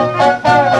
Música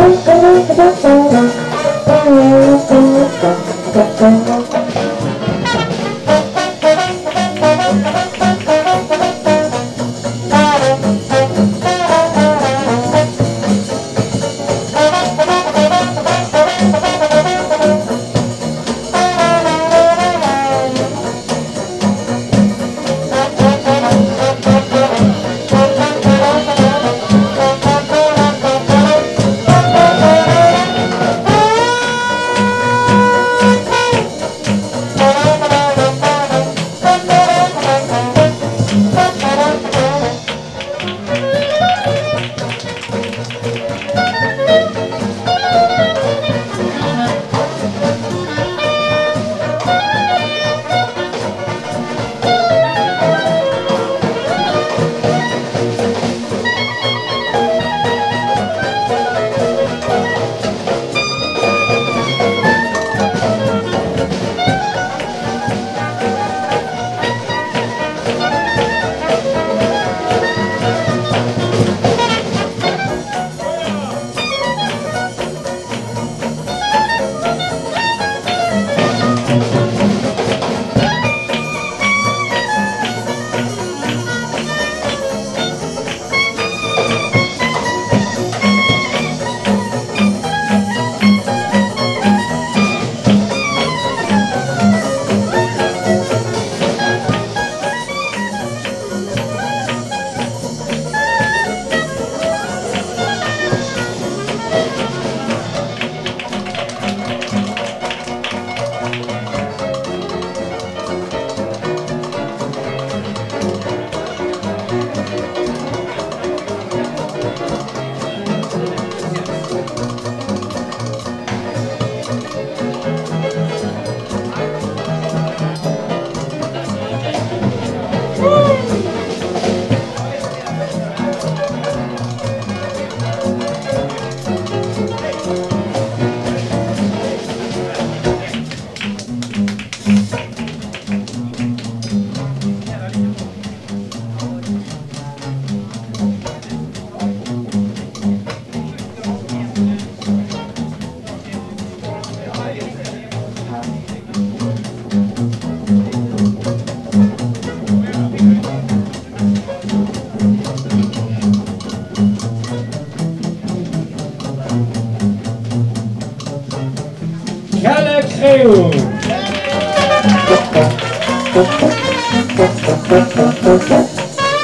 Galaxeu.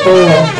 Oh.